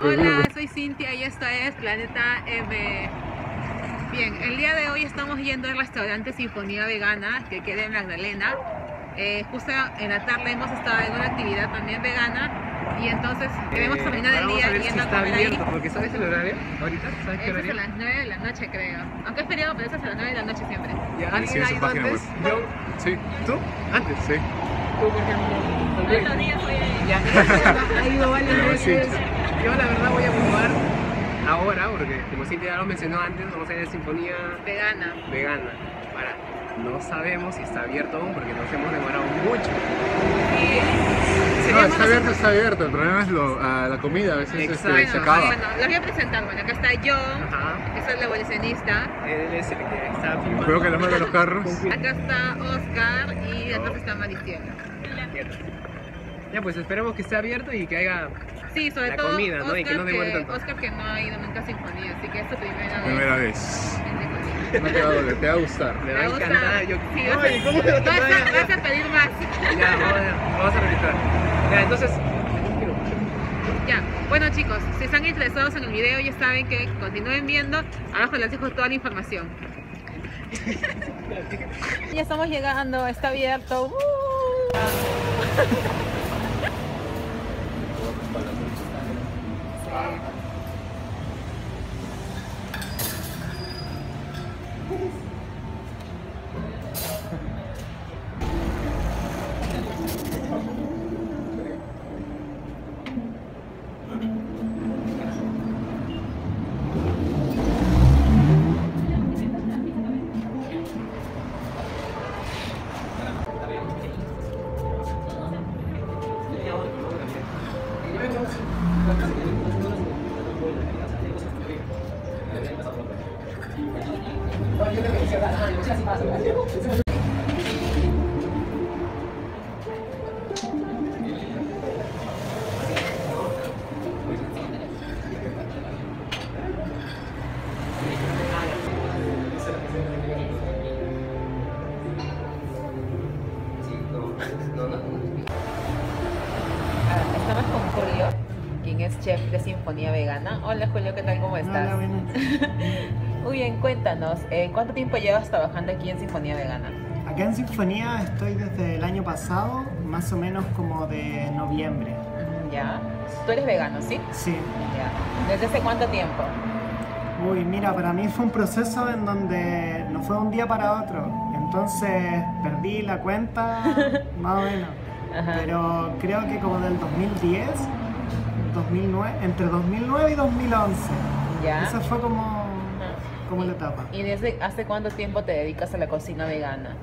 Hola, soy Cintia y esto es Planeta M. Bien, el día de hoy estamos yendo al restaurante Sinfonía Vegana que queda en Magdalena. Eh, justo en la tarde hemos estado en una actividad también vegana y entonces queremos terminar el día yendo si a está abierto, Porque ¿sabes el horario ahorita? ¿Sabes qué Eso es horario? a las 9 de la noche creo. Aunque es feriado, pero es a las 9 de la noche siempre. ¿Y alguien ha ido antes? Yo, Sí, ¿Tú? Antes. sí. ¿Tú, por ejemplo? Estos días voy a ir. Ya, ha ido varias veces. sí. Yo la verdad voy a probar ahora, porque como Cintia ya lo mencionó antes, vamos a ir a Sinfonía Vegana. Vegana. Para, no sabemos si está abierto aún porque nos hemos demorado mucho. No, está abierto, está abierto. El problema es lo, ah, la comida, a veces este, se Bueno, acaba. bueno, la voy a presentar. Bueno, acá está yo, que soy la evolucionista. Él es el que está filmando. Espero que no muevan los carros. Acá está Oscar y atrás está Mariciela. Ya, pues esperemos que esté abierto y que haya Sí, sobre La todo comida, ¿no? Oscar, Y que no demore tanto. Oscar que no ha ido nunca a Sinfonía, así que es su primera, Primera vez. vez. No te va a doler, te va a gustar. Me va ¿Te a encantar. Yo... Sí, vas, Ay, ¿cómo te vas, a, Ya, vas a pedir más. ya, vamos a, vamos a revisar. Ya, entonces. Ya, bueno chicos, si están interesados en el video ya saben que continúen viendo, abajo les dejo toda la información. ya estamos llegando, está abierto. ¡Uh! Chef de Sinfonía Vegana. Hola Julio, ¿qué tal? ¿Cómo estás? Hola, buenas. Muy bien, cuéntanos, eh, ¿cuánto tiempo llevas trabajando aquí en Sinfonía Vegana? Acá en Sinfonía estoy desde el año pasado, más o menos como de noviembre. Ya. Tú eres vegano, ¿sí? Sí. Ya. ¿Desde hace cuánto tiempo? Uy, mira, para mí fue un proceso en donde no fue un día para otro. Entonces perdí la cuenta, más o menos. Ajá. Pero creo que como del 2010, 2009, entre 2009 y 2011. Ya. Esa fue como, Ajá. como la etapa. ¿Y desde hace cuánto tiempo te dedicas a la cocina vegana?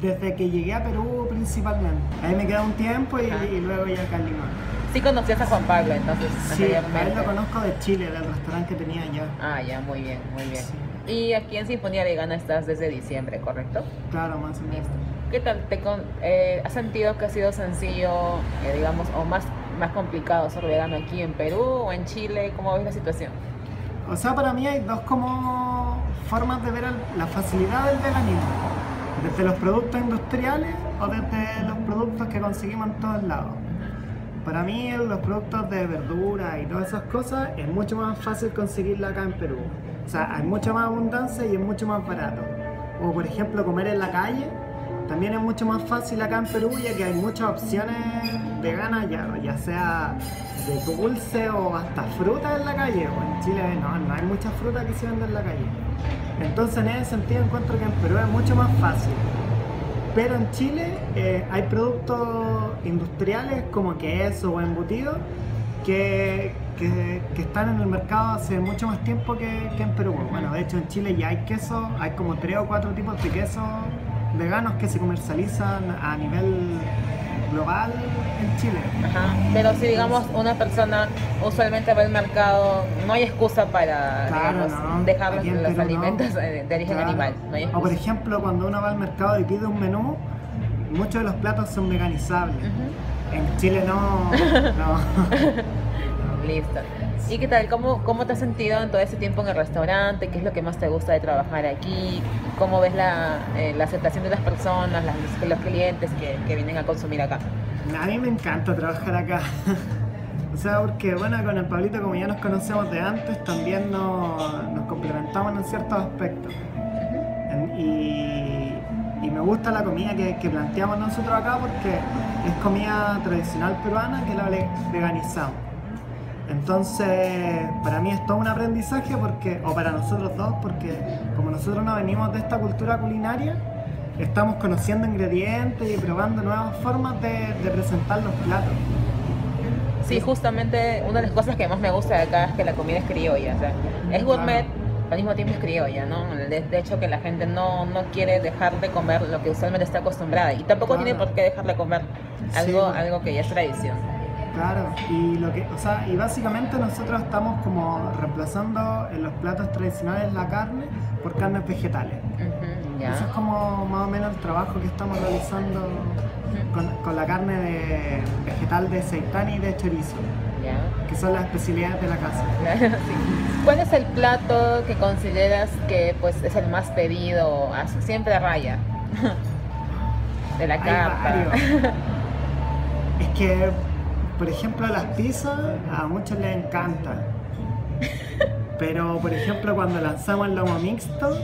Desde que llegué a Perú principalmente. Ahí me queda un tiempo y, y luego ya acá en Lima. Sí conocías a Juan Pablo entonces Sí, a él lo conozco de Chile, del restaurante que tenía allá. Ah, ya, muy bien, muy bien. Sí. Y aquí en Sinfonía Vegana estás desde diciembre, ¿correcto? Claro, más o menos. ¿Qué tal? Te con- eh, ¿Has sentido que ha sido sencillo, eh, digamos, o más, más complicado ser vegano aquí en Perú o en Chile? ¿Cómo ves la situación? O sea, para mí hay dos como formas de ver el- la facilidad del veganismo. Desde los productos industriales o desde los productos que conseguimos en todos lados. Para mí los productos de verdura y todas esas cosas es mucho más fácil conseguirla acá en Perú. O sea, hay mucha más abundancia y es mucho más barato. O por ejemplo comer en la calle también es mucho más fácil acá en Perú ya que hay muchas opciones veganas, ya, ya sea de dulce o hasta fruta en la calle. O en Chile no, no hay mucha fruta que se vende en la calle. Entonces en ese sentido encuentro que en Perú es mucho más fácil. Pero en Chile eh, hay productos industriales como queso o embutidos que, que- que están en el mercado hace mucho más tiempo que, que en Perú. Bueno, de hecho en Chile ya hay queso, hay como tres o cuatro tipos de quesos veganos que se comercializan a nivel global en Chile. Ajá. Pero si digamos una persona usualmente va al mercado, no hay excusa para Claro, digamos, no. dejar los, no. alimentos de origen Claro. animal. No hay o por ejemplo, cuando uno va al mercado y pide un menú, muchos de los platos son veganizables. En Chile no. no. Listo. ¿Y qué tal? ¿Cómo, ¿Cómo te has sentido en todo ese tiempo en el restaurante? ¿Qué es lo que más te gusta de trabajar aquí? ¿Cómo ves la, eh, la aceptación de las personas, las- los, clientes que, que vienen a consumir acá? A mí me encanta trabajar acá. o sea, porque bueno, con el Pablito como ya nos conocemos de antes, también nos, nos complementamos en ciertos aspectos. Y, y me gusta la comida que, que planteamos nosotros acá porque es comida tradicional peruana que la ve- veganizamos. Entonces, para mí es todo un aprendizaje porque, o para nosotros dos, porque como nosotros no venimos de esta cultura culinaria, estamos conociendo ingredientes y probando nuevas formas de, de presentar los platos. Sí, justamente una de las cosas que más me gusta de acá es que la comida es criolla. O sea, es gourmet, al mismo tiempo es criolla, ¿no? De, de hecho que la gente no, no quiere dejar de comer lo que usualmente está acostumbrada. Y tampoco Claro. tiene por qué dejar de comer algo, Sí. algo que ya es tradición. Claro, y lo que, o sea, y básicamente nosotros estamos como reemplazando en los platos tradicionales la carne por carnes vegetales. Ya. Eso es como más o menos el trabajo que estamos realizando con, con la carne de, vegetal de seitán y de chorizo, que son las especialidades de la casa. Sí. ¿Cuál es el plato que consideras que pues es el más pedido, siempre a raya? De la carta. Es que, por ejemplo, las pizzas a muchos les encantan. Pero, por ejemplo, cuando lanzamos el lomo mixto,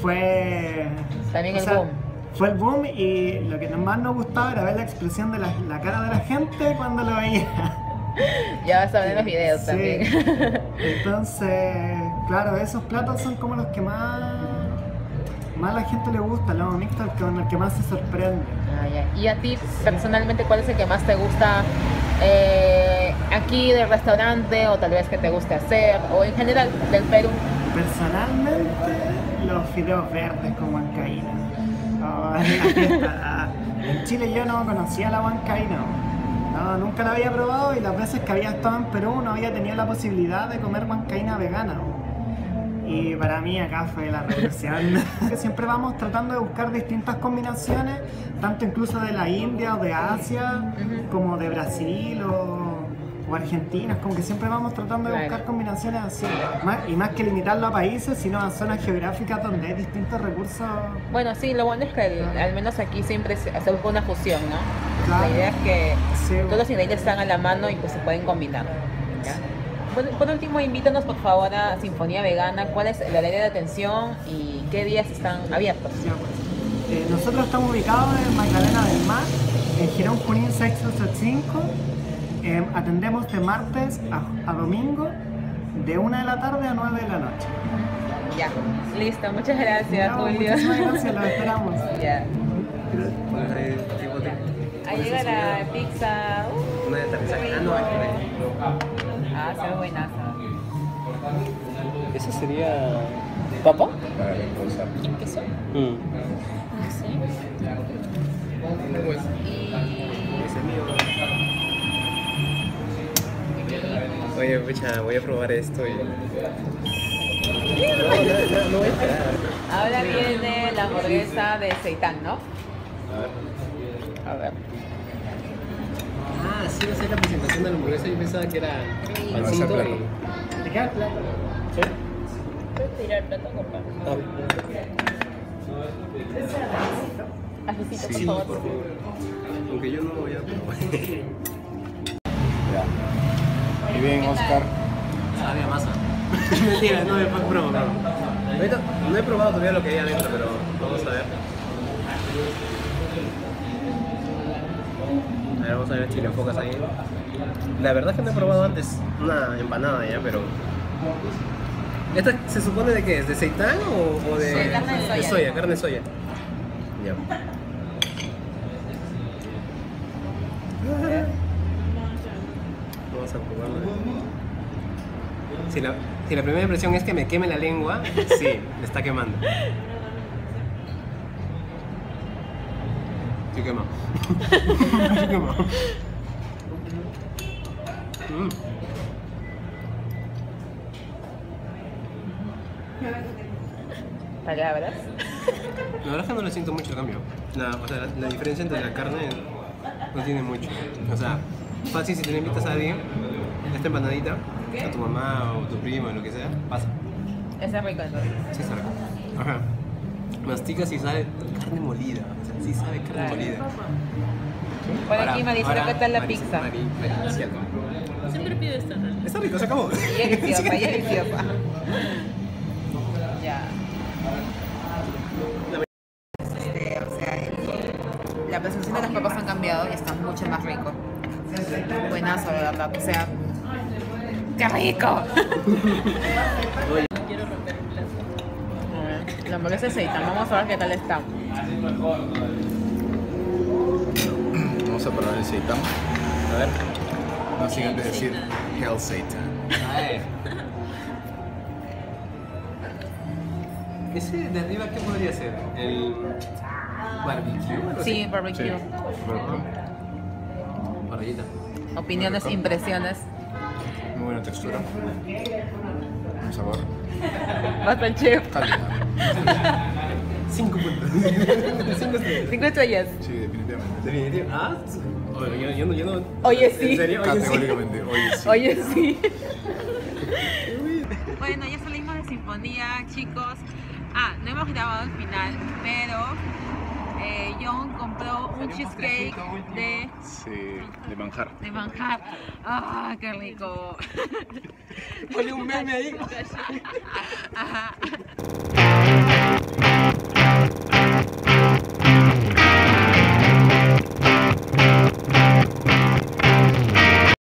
fue. También el sea, boom. Fue el boom y lo que más nos gustaba era ver la expresión de la, la cara de la gente cuando lo veía. Ya vas a ver en los videos Sí. también. Entonces, claro, esos platos son como los que más, más a la gente le gusta, el lomo mixto, con el que más se sorprende. Ah, ya. Y a ti, personalmente, ¿cuál es el que más te gusta eh, aquí del restaurante o tal vez que te guste hacer o en general del Perú? Personalmente, los fideos verdes con huancaína. Oh, en Chile yo no conocía la huancaína. No, nunca la había probado y las veces que había estado en Perú no había tenido la posibilidad de comer huancaína vegana. Y para mí acá fue la revolución. Siempre vamos tratando de buscar distintas combinaciones, tanto incluso de la India o de Asia, como de Brasil o, o Argentina. Como que siempre vamos tratando de buscar combinaciones así. Más- y más que limitarlo a países, sino a zonas geográficas donde hay distintos recursos. Bueno, sí, lo bueno es que el- al menos aquí siempre se, se busca una fusión, ¿no? Claro. La idea es que Sí. todos los ingredientes están a la mano y pues se pueden combinar. ¿ya? Por, por último, invítanos por favor a Sinfonía Vegana, cuál es el horario de atención y qué días están abiertos. Ya, pues. Eh, nosotros estamos ubicados en Magdalena del Mar, en Girón Junín 685. Eh, atendemos de martes a, a domingo, de 1 de la tarde a 9 de la noche. Ya, listo, muchas gracias, Ya, Julio. muchísimas gracias, los esperamos. Ya. Ahí llega la pizza. Uh, Una de. Ah, no, ve buenaza. Eso sería. ¿Papa? ¿Queso? Mm. Sí. Pues, Y ese es mío. Oye, pucha, voy a probar esto y. No, no, no, no a ahora viene la hamburguesa de seitán, ¿no? A ver. Ah, sí, va a ser la presentación de la hamburguesa. Yo pensaba que era pancito plato. y. ¿Te queda el plato? ¿Sí? Puedes tirar plato con pan. Ah, Ajicito, sí, por por favor. favor. Aunque yo no voy a probar. Ya. Y bien, Oscar. Sabía masa. Mentira, no, broma, broma. Ahorita no he probado todavía lo que hay adentro, pero vamos a ver. Vamos a ver si le enfocas ahí. La verdad es que no he probado antes una empanada ya, pero. ¿Esta se supone de qué es? ¿De seitán o, o de, Sí, carne de soya. soya? Carne de soya. Ya. Vamos a probarlo. Si la, si la primera impresión es que me queme la lengua, sí, me está quemando. Sí quema. sí quema. Mm. Palabras. La verdad es que no le siento mucho el cambio. La, o sea, la, la diferencia entre la carne no tiene mucho. O sea, fácil si tú le invitas a alguien esta empanadita a tu mamá o tu primo o lo que sea, pasa. Ese es rico entonces. Sí, sabe. Ajá. Masticas y sabe carne molida. O sea, sí sabe carne Claro. molida. Por aquí ahora, ¿qué tal la Maricela, pizza? Mari- Maricela. Siempre pido esta. ¿no? Está rico, se acabó. Y es deliciosa, y es deliciosa. Ya. Este, o sea, el- la presentación de las papas han cambiado y están mucho más rico. Buenazo, de verdad. O sea, ¡qué rico! Quiero romper el plato. La hamburguesa de seitan, vamos a ver qué tal está. Vamos a probar el seitan. A ver. No sin antes decir Hell Satan. Ese de arriba, ¿qué podría ser? El barbecue. Sí, barbecue. Sí. Parrillita. Opiniones, impresiones. Muy buena textura. Un sabor. Basta, chef. Calidad. Cinco puntos. Cinco estrellas. Cinco estrellas. Sí, definitivamente. Definitivo. Ah, sí. Oye, yo, yo no, yo no. Oye, sí. ¿En serio? Oye, sí. Categóricamente. Oye, sí. Oye, sí. Bueno, ya salimos de Sinfonía, chicos. Ah, no hemos grabado el final, pero eh, John compró un cheesecake de, Sí, de manjar. de manjar. ¡Ah, qué rico! Ponle un meme ahí. Ajá.